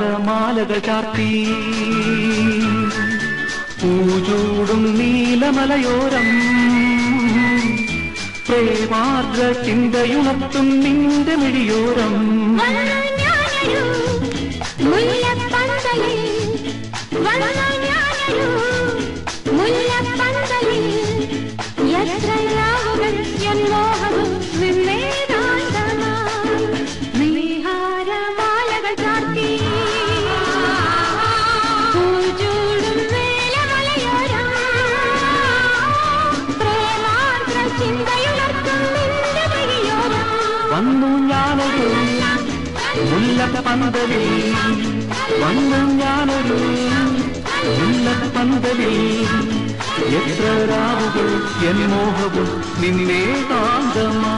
മാലകൾ ചാർത്തി. പൂചൂടും നീലമലയോരം. പ്രേമാർദ്ര ചിന്തയുണർത്തും നിന്റെ മിഴിയോരം. മുല്ലപ്പന്തലിൽ വന്നു ഞാനൊരു മുല്ലപ്പന്തലിൽ വന്നു ഞാനൊരു മുല്ലപ്പന്തലിൽ എത്ര രാവുകൾ എൻ മോഹവും നിന്നെ കാന്തമാ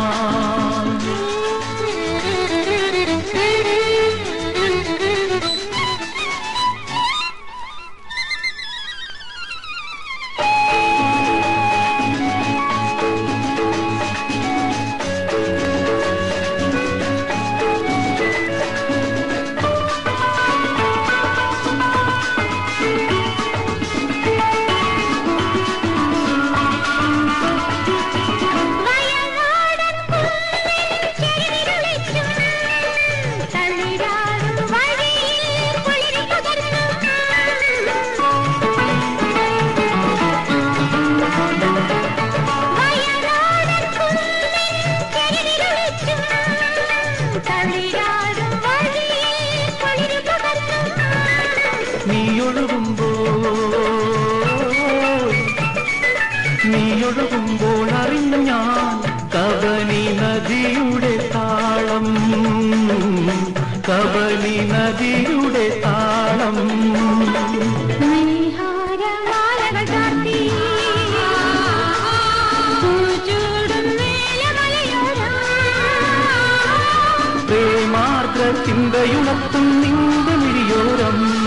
നീയൊഴുകുമ്പോൾ നീയൊഴുകുമ്പോൾ അറിഞ്ഞു ഞാൻ കബനി നദിയുടെ താളം. കബനി നദിയുടെ താളം. പ്രേമാർദ്ര ചിന്തയുണർത്തും നിന്റെ മിഴിയോരം.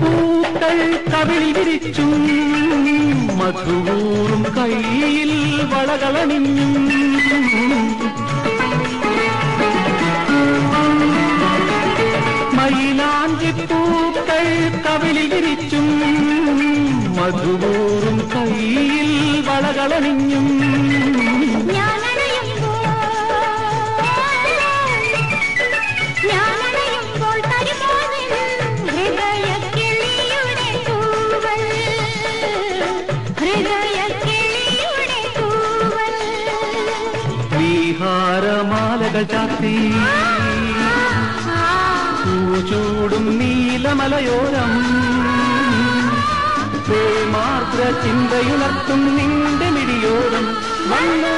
പൂക്കൾ മധുവൂറും കയ്യിൽ വളകളണിഞ്ഞും. മധുവൂറും കയ്യിൽ വളകളണിഞ്ഞും. വിഹാരമാലകൾ ചാത്തി പൂചൂടും നീലമലയോരം. പ്രേമാർദ്ര ചിന്തയുണർത്തും നിന്റെ മിഴിയോരം വന്നു